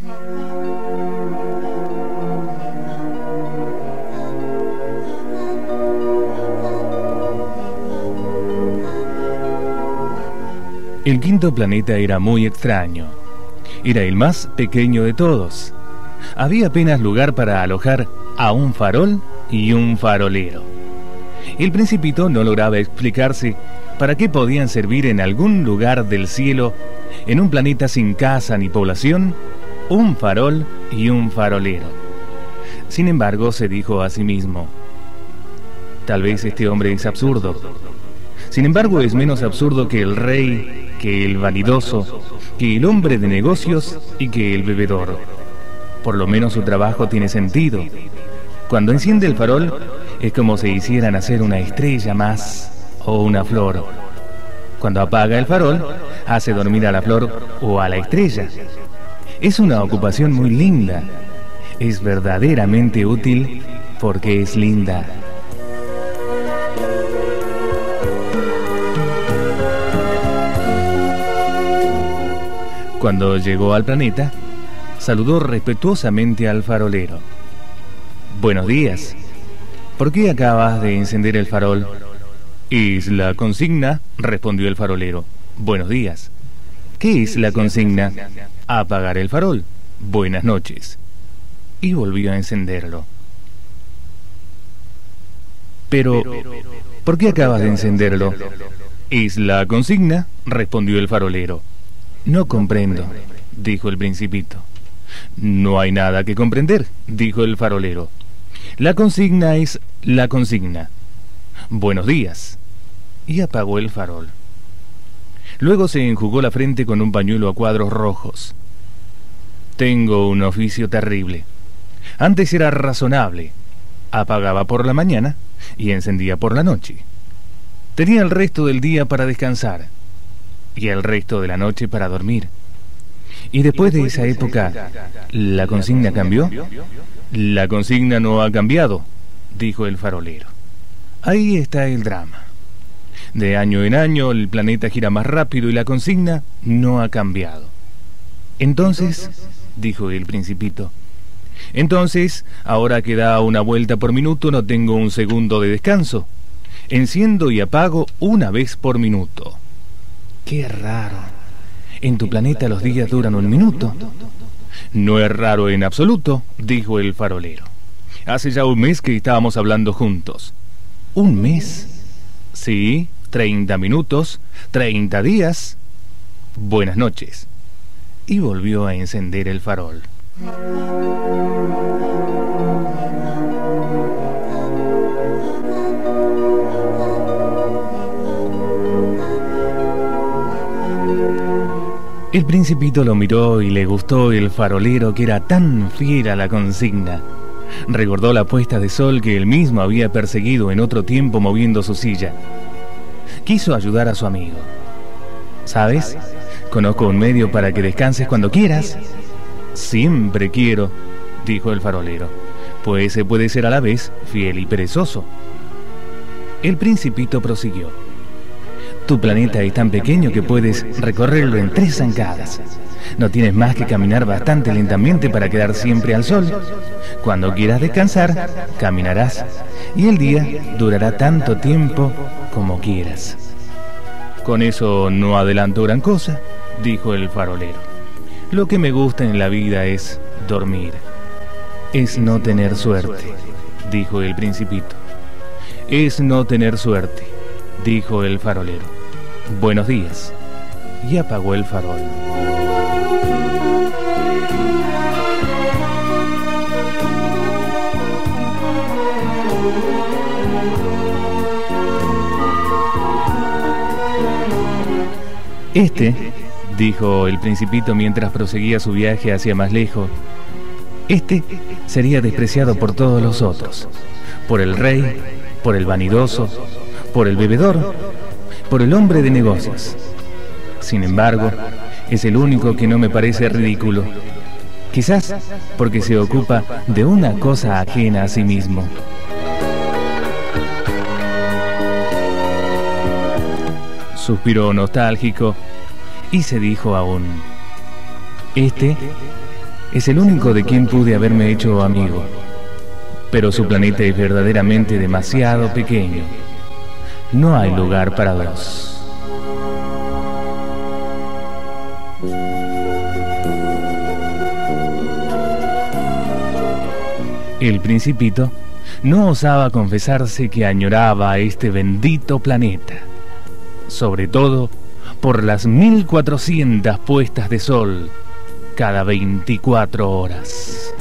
El quinto planeta era muy extraño. Era el más pequeño de todos. Había apenas lugar para alojar a un farol y un farolero. El principito no lograba explicarse para qué podían servir en algún lugar del cielo, en un planeta sin casa ni población, un farol y un farolero. Sin embargo, se dijo a sí mismo, tal vez este hombre es absurdo. Sin embargo, es menos absurdo que el rey que el vanidoso, que el hombre de negocios y que el bebedor. Por lo menos su trabajo tiene sentido. Cuando enciende el farol es como si hicieran hacer una estrella más o una flor. Cuando apaga el farol hace dormir a la flor o a la estrella. Es una ocupación muy linda. Es verdaderamente útil porque es linda. Cuando llegó al planeta, saludó respetuosamente al farolero. Buenos días. ¿Por qué acabas de encender el farol? Es la consigna, respondió el farolero. Buenos días. ¿Qué es la consigna? Apagar el farol. Buenas noches. Y volvió a encenderlo. Pero, ¿por qué acabas de encenderlo? Es la consigna, respondió el farolero. No comprendo, dijo el principito. No hay nada que comprender, dijo el farolero. La consigna es la consigna. Buenos días. Y apagó el farol. Luego se enjugó la frente con un pañuelo a cuadros rojos. Tengo un oficio terrible. Antes era razonable. Apagaba por la mañana y encendía por la noche. Tenía el resto del día para descansar y el resto de la noche para dormir. Y después de esa época, ¿la consigna cambió? La consigna no ha cambiado, dijo el farolero. Ahí está el drama. De año en año el planeta gira más rápido y la consigna no ha cambiado. Entonces, dijo el principito, entonces, ahora que da una vuelta por minuto no tengo un segundo de descanso. Enciendo y apago una vez por minuto. Qué raro. En tu planeta los días duran un minuto. No es raro en absoluto, dijo el farolero. Hace ya un mes que estábamos hablando juntos. ¿Un mes? Sí, treinta minutos, treinta días. Buenas noches. Y volvió a encender el farol. El principito lo miró y le gustó el farolero que era tan fiel a la consigna. Recordó la puesta de sol que él mismo había perseguido en otro tiempo moviendo su silla. Quiso ayudar a su amigo. ¿Sabes? Conozco un medio para que descanses cuando quieras. Siempre quiero, dijo el farolero, pues se puede ser a la vez fiel y perezoso. El principito prosiguió. Tu planeta es tan pequeño que puedes recorrerlo en tres zancadas. No tienes más que caminar bastante lentamente para quedar siempre al sol. Cuando quieras descansar, caminarás y el día durará tanto tiempo como quieras. Con eso no adelanto gran cosa, dijo el farolero. Lo que me gusta en la vida es dormir. Es no tener suerte, dijo el principito. Es no tener suerte, dijo el farolero. Buenos días. Y apagó el farol. Este, dijo el principito mientras proseguía su viaje hacia más lejos, este sería despreciado por todos los otros, por el rey, por el vanidoso, por el bebedor por el hombre de negocios. Sin embargo, es el único que no me parece ridículo. Quizás porque se ocupa de una cosa ajena a sí mismo. Suspiró nostálgico y se dijo aún, este Es el único de quien pude haberme hecho amigo. Pero su planeta es verdaderamente demasiado pequeño. No hay lugar para dos. El principito no osaba confesarse que añoraba a este bendito planeta, sobre todo por las 1400 puestas de sol cada 24 horas.